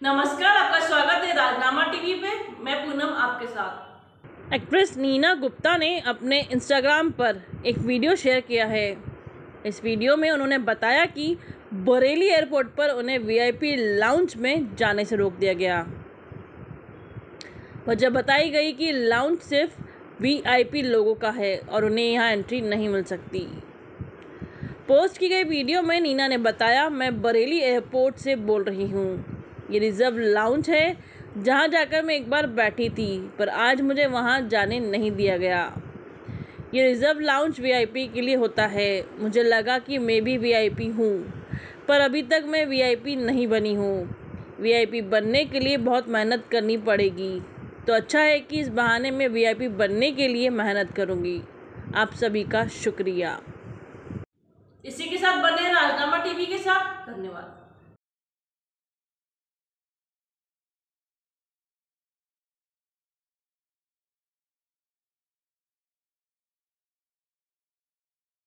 नमस्कार, आपका स्वागत है राजनामा टीवी पे। मैं पूनम आपके साथ। एक्ट्रेस नीना गुप्ता ने अपने इंस्टाग्राम पर एक वीडियो शेयर किया है। इस वीडियो में उन्होंने बताया कि बरेली एयरपोर्ट पर उन्हें वीआईपी लाउंज में जाने से रोक दिया गया। वजह बताई गई कि लाउंज सिर्फ़ वीआईपी लोगों का है और उन्हें यहाँ एंट्री नहीं मिल सकती। पोस्ट की गई वीडियो में नीना ने बताया, मैं बरेली एयरपोर्ट से बोल रही हूँ। ये रिज़र्व लाउंज है। जहाँ जाकर मैं एक बार बैठी थी, पर आज मुझे वहाँ जाने नहीं दिया गया। ये रिज़र्व लाउंज वीआईपी के लिए होता है। मुझे लगा कि मैं भी वीआईपी हूँ, पर अभी तक मैं वीआईपी नहीं बनी हूँ। वीआईपी बनने के लिए बहुत मेहनत करनी पड़ेगी। तो अच्छा है कि इस बहाने में वीआईपी बनने के लिए मेहनत करूँगी। आप सभी का शुक्रिया। इसी के साथ बने राजनामा टीवी के साथ। धन्यवाद।